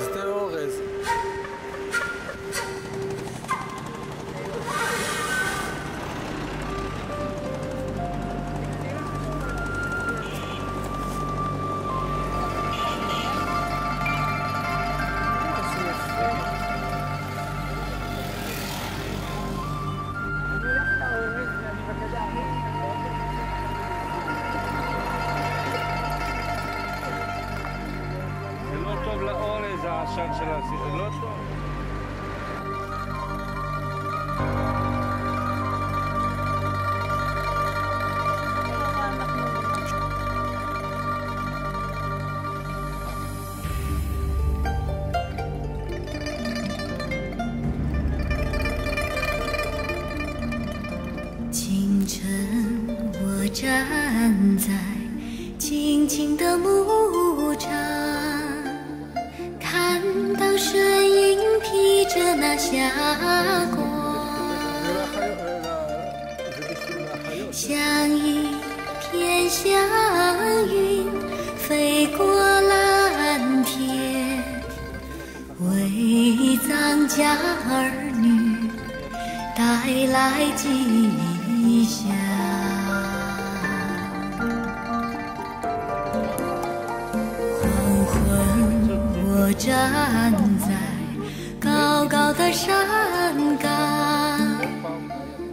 Steve Borges. 清晨，我站在青青的牧场。看到神鹰披着那霞光像一片祥云飞过蓝天为藏家儿女带来惊站在高高的山岗，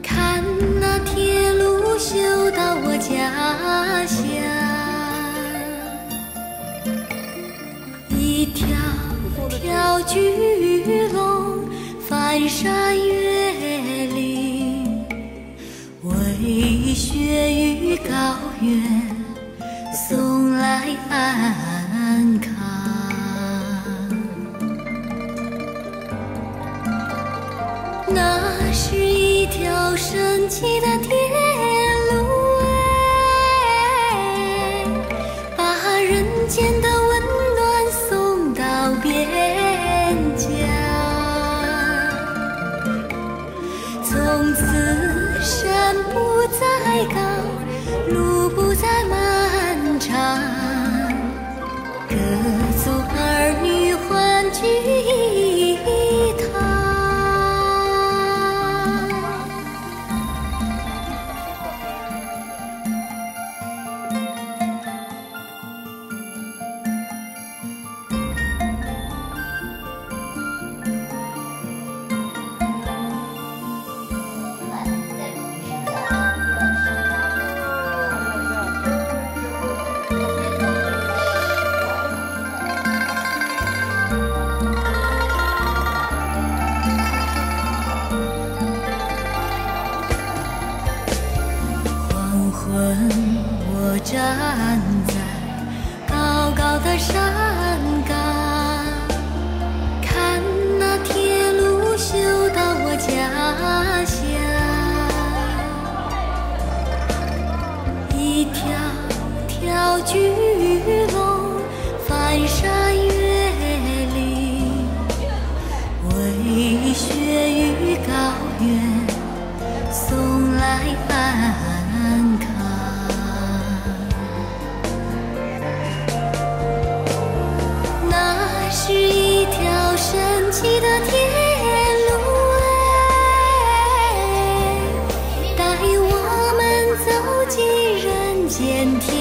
看那铁路修到我家乡。一条条巨龙翻山越。记得。在安康那是一条神奇的天路哎带我们走进人间天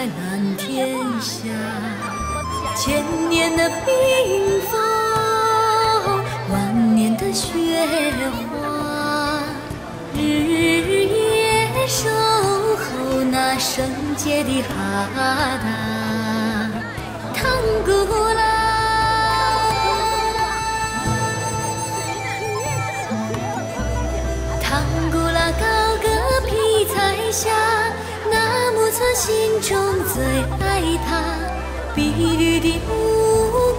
在蓝天下。千年的冰封，万年的雪花，日夜守候那圣洁的哈达唐古拉。唐古拉高歌披彩霞，心中最爱他。碧绿的目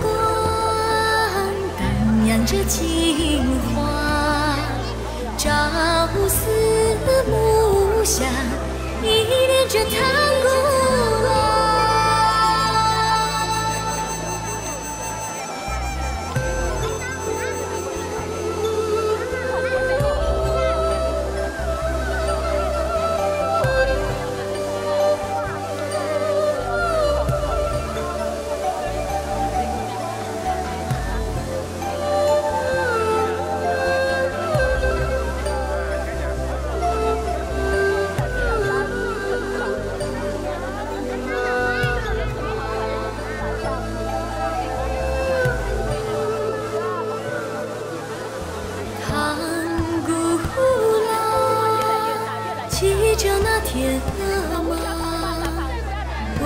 光荡漾着情话，朝思暮想，依恋着她骑着那天鹅马，威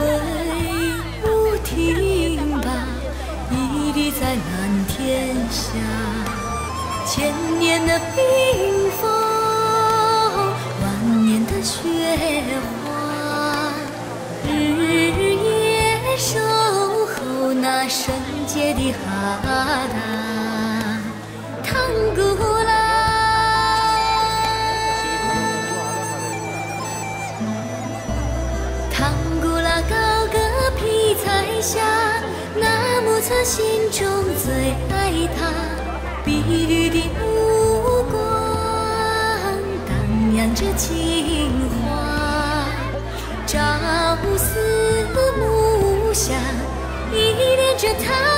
武挺拔，屹立在蓝天下。千年的冰封，万年的雪花，日夜守候那圣洁的哈达他心中最爱她，碧绿的目光荡漾着情话，朝思暮想，依恋着她。